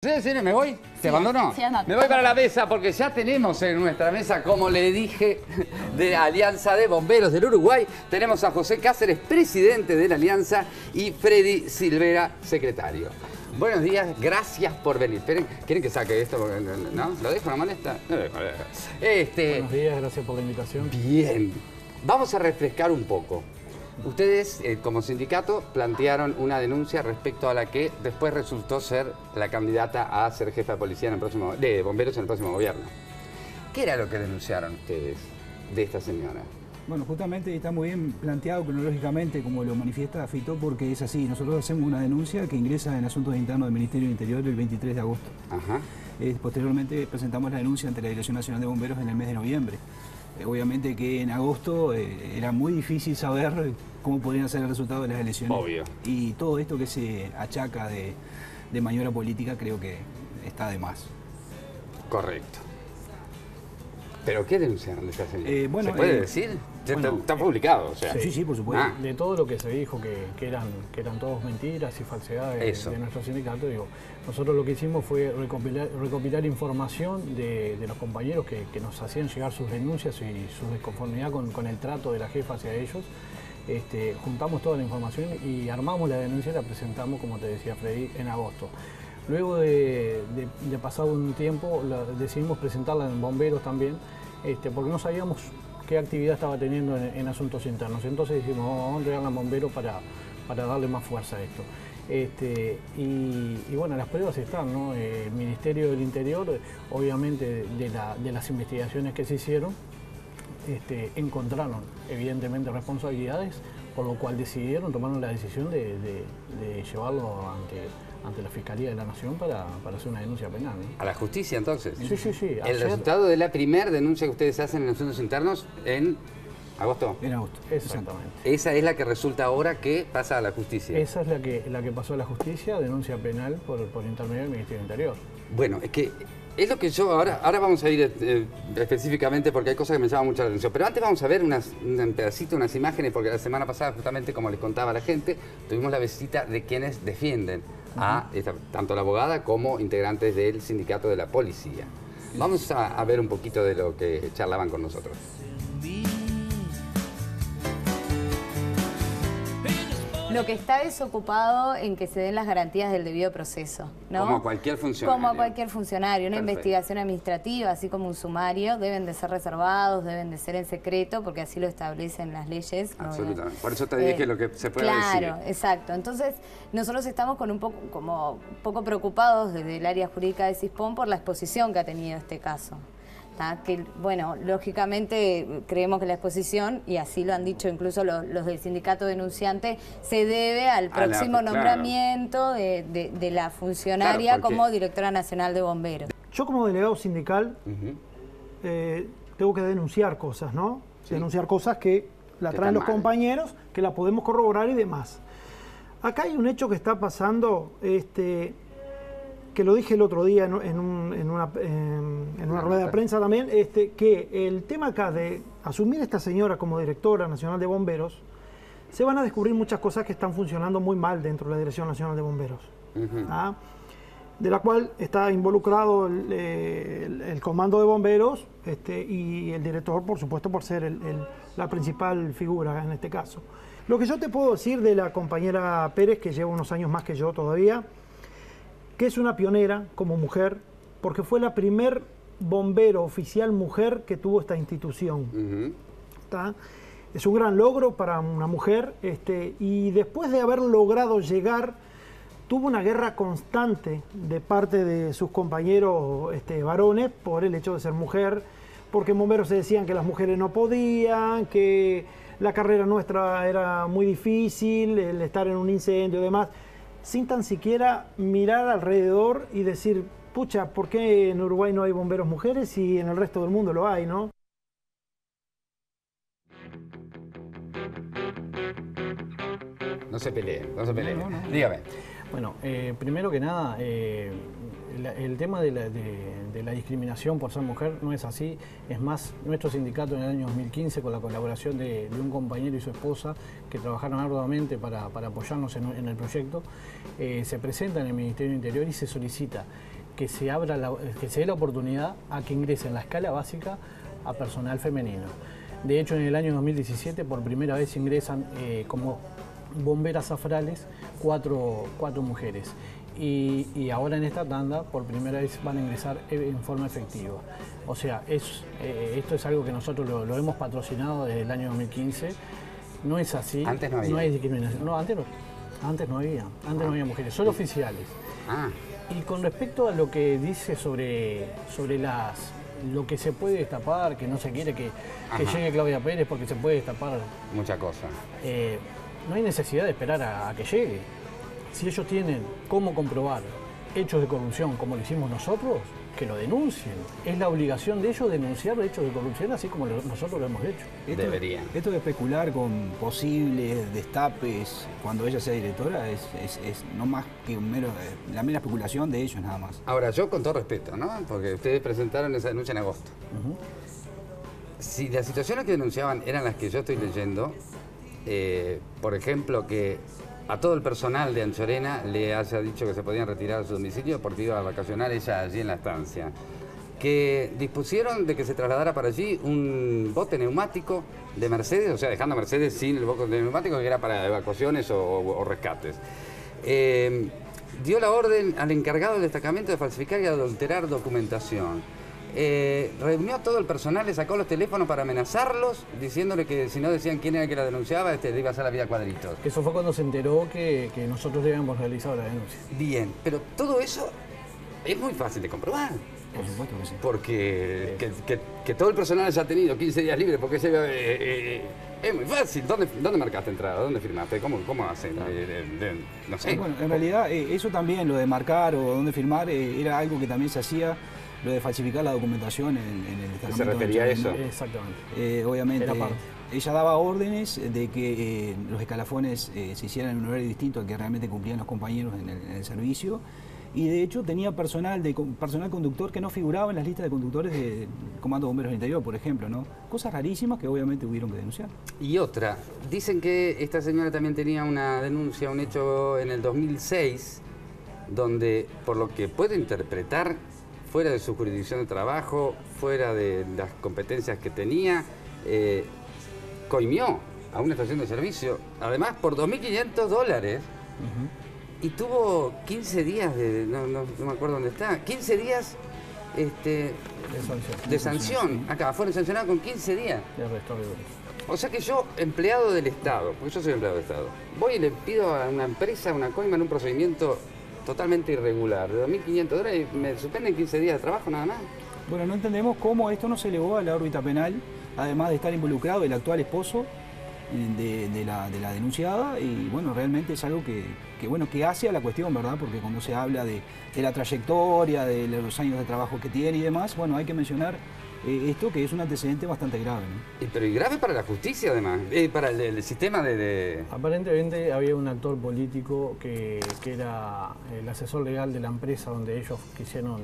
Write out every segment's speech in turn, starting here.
Sí, sí, me voy. ¿Te abandono? sí, anda. me voy para la mesa porque ya tenemos en nuestra mesa, como le dije, de Alianza de Bomberos del Uruguay. Tenemos a José Cáceres, presidente de la Alianza, y Freddy Silvera, secretario. Buenos días, gracias por venir. Esperen, ¿quieren que saque esto? ¿No? ¿Lo dejo? ¿No molesta? No lo dejo, lo dejo. Este, Buenos días, gracias por la invitación. Bien, vamos a refrescar un poco. Ustedes, eh, como sindicato, plantearon una denuncia respecto a la que después resultó ser la candidata a ser jefa de policía en el próximo, de bomberos en el próximo gobierno. ¿Qué era lo que denunciaron ustedes de esta señora? Bueno, justamente está muy bien planteado cronológicamente, como lo manifiesta Fito, porque es así. Nosotros hacemos una denuncia que ingresa en Asuntos Internos del Ministerio del Interior el 23 de agosto. Ajá. Eh, posteriormente presentamos la denuncia ante la Dirección Nacional de Bomberos en el mes de noviembre. Obviamente que en agosto eh, era muy difícil saber cómo podrían ser el resultado de las elecciones. Obvio. Y todo esto que se achaca de, de maniobra política creo que está de más. Correcto. ¿Pero qué denunciaron de esta señora? Eh, bueno, ¿Se puede eh, decir? Bueno, está, está publicado, o sea. Sí, sí, por supuesto. Ah, De todo lo que se dijo que, que eran, que eran todos mentiras y falsedades de- de nuestro sindicato, digo, nosotros lo que hicimos fue recopilar, recopilar información de, de los compañeros que, que nos hacían llegar sus denuncias y su desconformidad con, con el trato de la jefa hacia ellos. Este, juntamos toda la información y armamos la denuncia y la presentamos, como te decía Freddy, en agosto. Luego de, de- de pasado un tiempo la- decidimos presentarla en bomberos también, este, porque no sabíamos qué actividad estaba teniendo en, asuntos internos. Entonces dijimos, "Oh, vamos a entregarla en bomberos para, para darle más fuerza a esto. Este, y, bueno, las pruebas están, ¿no? Eh, El Ministerio del Interior, obviamente de, la- de las investigaciones que se hicieron, este, encontraron evidentemente responsabilidades, por lo cual decidieron, tomaron la decisión de, de- de llevarlo ante, ante la Fiscalía de la Nación para, para hacer una denuncia penal. ¿no? a la justicia, entonces. Sí, sí, sí. El ayer- resultado de la primera denuncia que ustedes hacen en asuntos internos en agosto. En agosto. Exactamente. Esa es la que resulta ahora que pasa a la justicia. Esa es la que, la que pasó a la justicia, denuncia penal por, por intermedio del Ministerio del Interior. Bueno, es que es lo que yo ahora, ahora vamos a ir eh, específicamente porque hay cosas que me llaman mucho la atención. Pero antes vamos a ver unas, un pedacito, unas imágenes, porque la semana pasada, justamente como les contaba a la gente, tuvimos la visita de quienes defienden a esta- tanto la abogada como integrantes del sindicato de la policía. Vamos a, a ver un poquito de lo que charlaban con nosotros. Lo que está desocupado en que se den las garantías del debido proceso, ¿no? Como a cualquier funcionario. Como a cualquier funcionario. Una Perfecto. investigación administrativa, así como un sumario, deben de ser reservados, deben de ser en secreto, porque así lo establecen las leyes. ¿no? Absolutamente. Por eso te dije lo que se puede decir. Claro, exacto. Entonces, nosotros estamos con un poco, como poco preocupados desde el área jurídica de CISPON por la exposición que ha tenido este caso. ¿Tá? Que, bueno, lógicamente creemos que la exposición, y así lo han dicho incluso los, los del sindicato denunciante, se debe al la- próximo claro. nombramiento de, de- de la funcionaria Claro, porque- como directora nacional de bomberos. Yo como delegado sindical eh, tengo que denunciar cosas, ¿no? Denunciar cosas que la Que traen los mal. compañeros, que la podemos corroborar y demás. Acá hay un hecho que está pasando, este, que lo dije el otro día en, en un- en una, en- una rueda de prensa también, este, que el tema acá de asumir a esta señora como directora nacional de bomberos, se van a descubrir muchas cosas que están funcionando muy mal dentro de la Dirección Nacional de Bomberos. Ujú. ¿ah? de la cual está involucrado el, eh, el- el comando de bomberos este, y el director, por supuesto, por ser el- la principal figura en este caso. Lo que yo te puedo decir de la compañera Pérez, que lleva unos años más que yo todavía, que es una pionera como mujer, porque fue la primer bombero oficial mujer que tuvo esta institución. Es un gran logro para una mujer este, y después de haber logrado llegar, tuvo una guerra constante de parte de sus compañeros este, varones por el hecho de ser mujer, porque en bomberos se decían que las mujeres no podían, que la carrera nuestra era muy difícil, el estar en un incendio y demás, sin tan siquiera mirar alrededor y decir, pucha, ¿por qué en Uruguay no hay bomberos mujeres y en el resto del mundo lo hay, no? No se peleen, no se peleen. No, no, no. Dígame. Bueno, eh, primero que nada, eh, el tema de la, discriminación por ser mujer no es así. Es más, nuestro sindicato en el año 2015, con la colaboración de, un compañero y su esposa, que trabajaron arduamente para, apoyarnos en, el proyecto, eh, se presenta en el Ministerio Interior y se solicita que se, abra que se dé la oportunidad a que ingrese en la escala básica a personal femenino. De hecho, en el año 2017 por primera vez ingresan eh, como bomberas afrales cuatro mujeres. Y, ahora en esta tanda por primera vez van a ingresar en forma efectiva. O sea, es, eh, esto es algo que nosotros lo, hemos patrocinado desde el año 2015. No es así. Antes no había. No hay discriminación. No, antes no, antes no había. Antes no había mujeres, solo oficiales. Ah. Y con respecto a lo que dice sobre, sobre las lo que se puede destapar, que no se quiere que, llegue Claudia Pérez porque se puede destapar. Mucha cosa. Eh, no hay necesidad de esperar a, que llegue. Si ellos tienen cómo comprobar hechos de corrupción como lo hicimos nosotros, que lo denuncien. Es la obligación de ellos denunciar hechos de corrupción así como nosotros lo hemos hecho. Esto, Deberían. Esto de especular con posibles destapes cuando ella sea directora es, no más que un mero, la mera especulación de ellos nada más. Ahora, yo con todo respeto, ¿no? Porque ustedes presentaron esa denuncia en agosto. Si las situaciones que denunciaban eran las que yo estoy leyendo, eh, por ejemplo, que a todo el personal de Anchorena le haya dicho que se podían retirar a su domicilio porque iba a vacacionar ella allí en la estancia. Que dispusieron de que se trasladara para allí un bote neumático de Mercedes, o sea, dejando a Mercedes sin el bote neumático que era para evacuaciones o, rescates. Eh, dio la orden al encargado del destacamento de falsificar y adulterar documentación eh, reunió a todo el personal, le sacó los teléfonos para amenazarlos, diciéndole que si no decían quién era el que la denunciaba, este, le iba a hacer la vida cuadritos. Eso fue cuando se enteró que, nosotros habíamos realizado la denuncia. Bien, pero todo eso es muy fácil de comprobar. Por supuesto que sí. Porque que, todo el personal haya tenido 15 días libres, porque se, eh, eh, es muy fácil. ¿Dónde, ¿Dónde marcaste entrada? ¿Dónde firmaste? ¿Cómo, cómo hacen? no sé. Bueno, en realidad eso también, lo de marcar o dónde firmar, era algo que también se hacía lo de falsificar la documentación en, el destacamento. ¿Se refería a eso? Exactamente. Eh, obviamente, ella daba órdenes de que eh, los escalafones eh, se hicieran en un horario distinto al que realmente cumplían los compañeros en el, servicio. Y de hecho tenía personal de personal conductor que no figuraba en las listas de conductores del Comando de Bomberos del Interior, por ejemplo, ¿no? Cosas rarísimas que obviamente hubieron que denunciar. Y otra, dicen que esta señora también tenía una denuncia, un hecho en el 2006, donde por lo que puedo interpretar fuera de su jurisdicción de trabajo, fuera de las competencias que tenía, eh, coimió a una estación de servicio, además por 2.500 dólares, y tuvo 15 días de, no, me acuerdo dónde está, 15 días este, de sanción. Acá, fueron sancionados con 15 días. O sea que yo, empleado del Estado, porque yo soy empleado del Estado, voy y le pido a una empresa una coima en un procedimiento totalmente irregular, de 2.500 dólares y me suspenden 15 días de trabajo nada más. Bueno, no entendemos cómo esto no se elevó a la órbita penal, además de estar involucrado el actual esposo eh, de, la, denunciada y bueno, realmente es algo que, bueno, que hace a la cuestión, ¿verdad? Porque cuando se habla de, la trayectoria, de los años de trabajo que tiene y demás, bueno, hay que mencionar eh, esto que es un antecedente bastante grave. pero y grave para la justicia además, eh, para el, sistema de, Aparentemente había un actor político que, era el asesor legal de la empresa donde ellos quisieron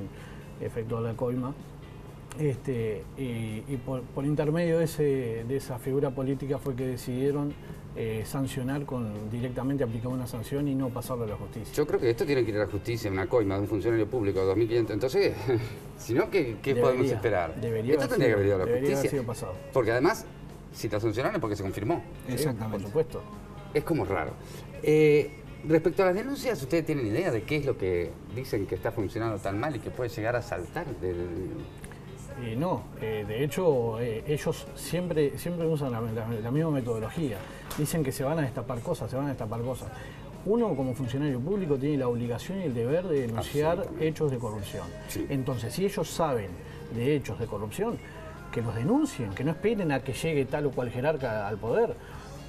efectuar la coima. Este, y, por, por, intermedio de, ese, de esa figura política fue que decidieron eh, sancionar con directamente aplicar una sanción y no pasarlo a la justicia. Yo creo que esto tiene que ir a la justicia, una coima de un funcionario público de 2.500. Entonces, si no, ¿qué, podemos esperar? Debería esto tendría que haber ido a la justicia. Haber sido pasado. Porque además, si la sancionaron es porque se confirmó. Exactamente. por supuesto. Es como raro. Eh, respecto a las denuncias, ¿ustedes tienen idea de qué es lo que dicen que está funcionando tan mal y que puede llegar a saltar del, eh, no, eh, de hecho eh, ellos siempre, siempre usan la, misma metodología. Dicen que se van a destapar cosas, se van a destapar cosas. Uno como funcionario público tiene la obligación y el deber de denunciar hechos de corrupción. Entonces, si ellos saben de hechos de corrupción, que los denuncien, que no esperen a que llegue tal o cual jerarca al poder,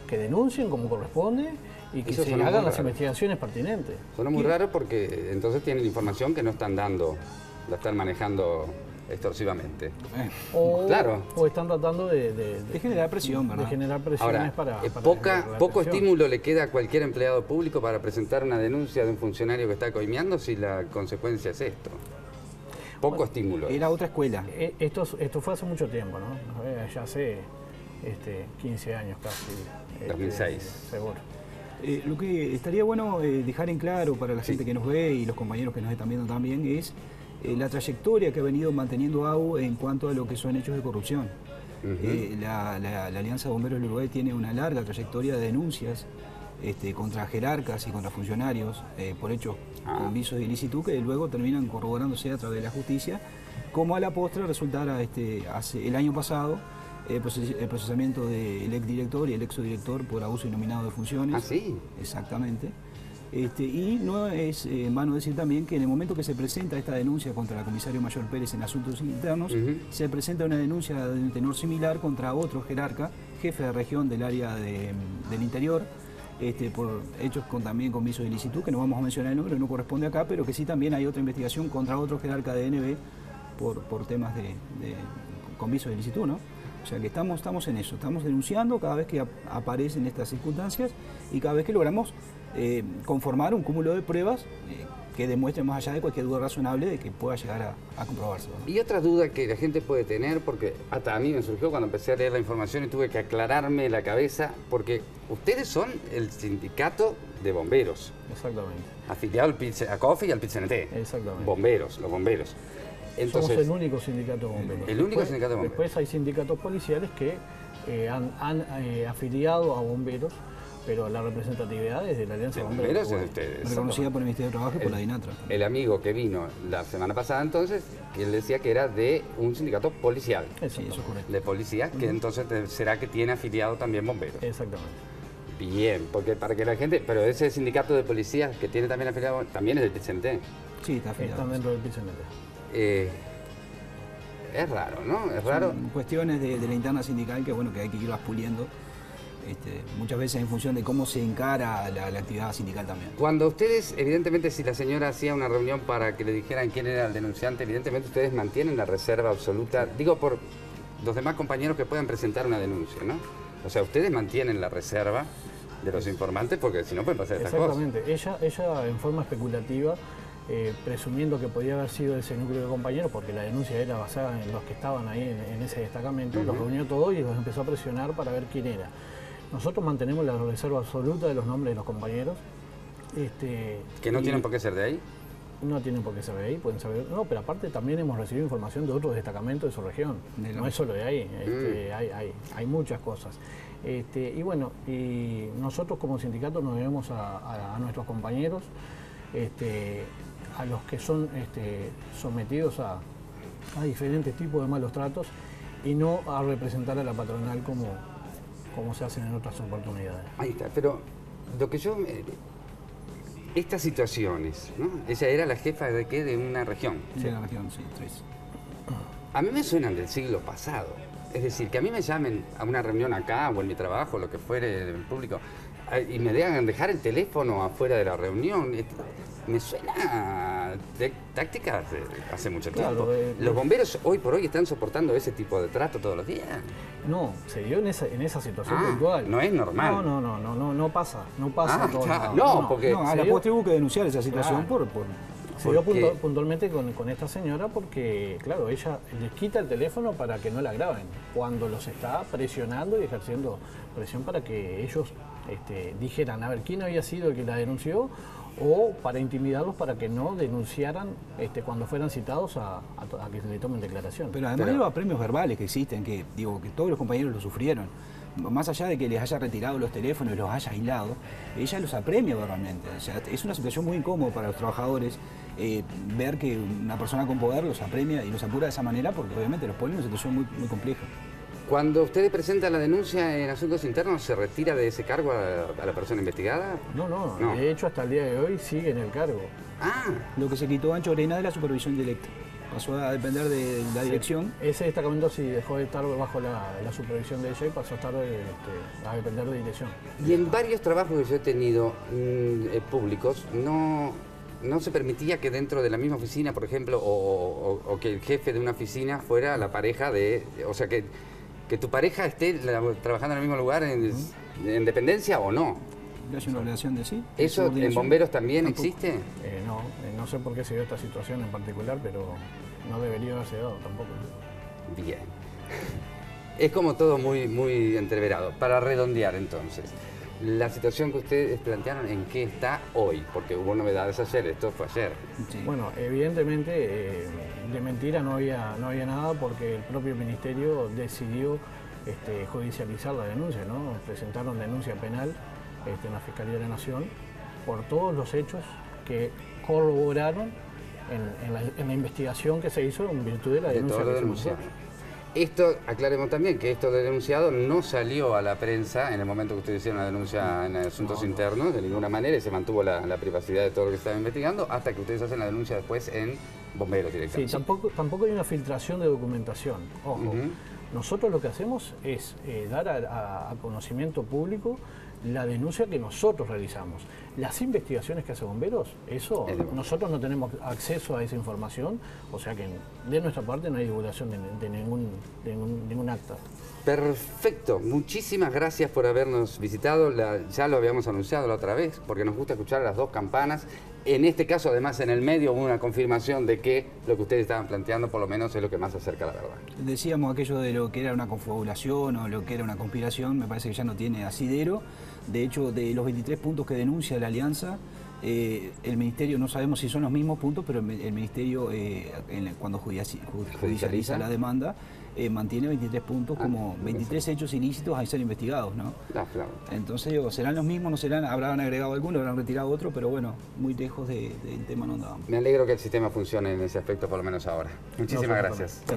que denuncien como corresponde y que se hagan las investigaciones pertinentes. Suena muy raro porque entonces tienen información que no están dando, la están manejando extorsivamente. O, claro. o están tratando de, generar presión, ¿verdad? De generar presiones para, eh, poca, Poco estímulo le queda a cualquier empleado público para presentar una denuncia de un funcionario que está coimeando si la consecuencia es esto. Poco estímulo. Era otra escuela. Eh, Esto, esto fue hace mucho tiempo, ¿no? Eh, Ya hace este, 15 años casi. este, 2006. Seguro. Eh, lo que estaría bueno eh, dejar en claro para la gente que nos ve y los compañeros que nos están viendo también es eh, la trayectoria que ha venido manteniendo AU en cuanto a lo que son hechos de corrupción. Eh, la, la- la Alianza de Bomberos del Uruguay tiene una larga trayectoria de denuncias este, contra jerarcas y contra funcionarios eh, por hechos Ah. con visos de ilicitud que luego terminan corroborándose a través de la justicia, como a la postre resultara este, hace, el año pasado el procesamiento del exdirector y el exodirector por abuso inominado de funciones. Ah, sí. Exactamente. Este, y no es eh, en vano decir también que en el momento que se presenta esta denuncia contra el comisario mayor Pérez en asuntos internos, se presenta una denuncia de un tenor similar contra otro jerarca, jefe de región del área de- del interior, este, por hechos con, también con viso de ilicitud, que no vamos a mencionar el nombre, no corresponde acá, pero que sí también hay otra investigación contra otro jerarca de NB por, por temas de, de- con viso de ilicitud, ¿no? O sea que estamos, estamos en eso, estamos denunciando cada vez que ap- aparecen estas circunstancias y cada vez que logramos eh, conformar un cúmulo de pruebas eh, que demuestren más allá de cualquier duda razonable de que pueda llegar a, a comprobarse. ¿no? Y otra duda que la gente puede tener, porque hasta a mí me surgió cuando empecé a leer la información y tuve que aclararme la cabeza, porque ustedes son el sindicato de bomberos, Exactamente. afiliado al PIT- a COFE y al PIT-CNT. Exactamente. Bomberos, los bomberos. Entonces, Somos el único sindicato de bomberos. El único sindicato de bomberos. Después hay sindicatos policiales que eh, han, han, eh, afiliado a bomberos, pero la representatividad es de la Alianza de de Bomberos. bomberos es de Uruguay. ustedes. Reconocida por el Ministerio de Trabajo y por El- la DINATRA. El amigo que vino la semana pasada entonces, él decía que era de un sindicato policial, Sí, eso es correcto. de policía, que entonces te- será que tiene afiliado también bomberos. Exactamente. Bien, porque para que la gente, pero ese sindicato de policías que tiene también afiliado, también es del PIT-CNT. Sí, está afiliado. Están dentro del PCNT. Eh, es raro, ¿no? Es raro. Son cuestiones de, de la interna sindical que bueno que hay que irlas puliendo. Este, muchas veces en función de cómo se encara la, la actividad sindical también. Cuando ustedes, evidentemente, si la señora hacía una reunión para que le dijeran quién era el denunciante, evidentemente ustedes mantienen la reserva absoluta, digo por los demás compañeros que puedan presentar una denuncia, ¿no? O sea, ustedes mantienen la reserva de los informantes porque si no pueden pasar estas cosas. Exactamente. Ella, ella en forma especulativa, eh, presumiendo que podía haber sido ese núcleo de compañeros, porque la denuncia era basada en los que estaban ahí en, en ese destacamento, los reunió todos y los empezó a presionar para ver quién era. Nosotros mantenemos la reserva absoluta de los nombres de los compañeros. Este, Que no y tienen por qué ser de ahí. No tienen por qué saber ahí, pueden saber. No, pero aparte también hemos recibido información de otros destacamentos de su región. De no es solo de ahí, este, Mm. hay, hay, hay muchas cosas. Este, y bueno, y nosotros como sindicato nos debemos a, a- a nuestros compañeros, este, a los que son este, sometidos a, a diferentes tipos de malos tratos y no a representar a la patronal como, como se hacen en otras oportunidades. Ahí está, pero lo que yo... estas situaciones, ¿no? Ella era la jefa de qué? De una región. De la región, sí, tres. A mí me suenan del siglo pasado. Es decir, que a mí me llamen a una reunión acá o en mi trabajo, lo que fuere del público, y me dejan dejar el teléfono afuera de la reunión. es- Me suena de tácticas de hace mucho Claro, tiempo. eh, Los bomberos hoy por hoy están soportando ese tipo de trato todos los días. No, se dio en esa, en esa situación Ah, puntual. no es normal. No, no, no, no, no, no pasa, no pasa. Ah, lados. No, porque- No, a se la postre hubo que denunciar esa situación Claro. por, por- Se dio puntu- puntualmente con, con esta señora porque, claro, ella les quita el teléfono para que no la graben, cuando los está presionando y ejerciendo presión para que ellos este, dijeran, a ver, quién había sido el que la denunció, o para intimidarlos para que no denunciaran este, cuando fueran citados a, a to- a que se le tomen declaración. Pero además Pero- lleva premios verbales que existen, que digo que todos los compañeros lo sufrieron. Más allá de que les haya retirado los teléfonos y los haya aislado, ella los apremia verbalmente. O sea, es una situación muy incómoda para los trabajadores eh, ver que una persona con poder los apremia y los apura de esa manera, porque obviamente los pone en una situación muy, muy compleja. Cuando ustedes presentan la denuncia en asuntos internos, ¿se retira de ese cargo a, a la persona investigada? no, no, No. de hecho hasta el día de hoy sigue en el cargo. Ah, Lo que se quitó Ancho Arena de la supervisión directa. Pasó a depender de la dirección. Ese destacamento sí dejó de estar bajo la, la supervisión de ella y pasó a estar este, a depender de dirección. Y en varios trabajos que yo he tenido mm, eh, públicos, no, no se permitía que dentro de la misma oficina, por ejemplo, o, o- o que el jefe de una oficina fuera la pareja de... O sea, que, que tu pareja esté la- trabajando en el mismo lugar en, en dependencia o no. ¿Le hace una relación de sí? ¿Eso en bomberos también Tampoco. existe? Eh, no, eh, no no sé por qué se dio esta situación en particular, pero no debería haberse dado tampoco. Bien. Es como todo muy, muy entreverado. Para redondear entonces, la situación que ustedes plantearon, ¿en qué está hoy? Porque hubo novedades ayer, esto fue ayer. Sí. Bueno, evidentemente eh, de mentira no había, no había nada porque el propio ministerio decidió este, judicializar la denuncia, ¿no? Presentaron denuncia penal este, en la Fiscalía de la Nación por todos los hechos que corroboraron en, la, en la, investigación que se hizo en virtud de la denuncia de que se esto, aclaremos también que esto de denunciado no salió a la prensa en el momento que ustedes hicieron la denuncia en asuntos internos, de ninguna manera, y se mantuvo la, privacidad de todo lo que se estaba investigando, hasta que ustedes hacen la denuncia después en bomberos directamente. Sí, tampoco, tampoco hay una filtración de documentación. Ojo, nosotros lo que hacemos es eh, dar a conocimiento público la denuncia que nosotros realizamos. Las investigaciones que hace bomberos, eso, nosotros no tenemos acceso a esa información, o sea que de nuestra parte no hay divulgación de, ningún, ningún, acta. Perfecto, muchísimas gracias por habernos visitado, ya lo habíamos anunciado la otra vez, porque nos gusta escuchar las dos campanas. En este caso, además, en el medio hubo una confirmación de que lo que ustedes estaban planteando por lo menos es lo que más acerca a la verdad. Decíamos aquello de lo que era una confabulación o lo que era una conspiración, me parece que ya no tiene asidero. De hecho, de los 23 puntos que denuncia la Alianza, eh, el Ministerio, no sabemos si son los mismos puntos, pero el Ministerio, eh, cuando judicializa la demanda, eh, mantiene 23 puntos ah, como 23 hechos ilícitos a ser investigados, ¿no? Ah, claro. Entonces, digo, serán los mismos, no serán, habrán agregado algunos, habrán retirado otro, pero bueno, muy lejos del tema no andábamos. Me alegro que el sistema funcione en ese aspecto, por lo menos ahora. Muchísimas gracias.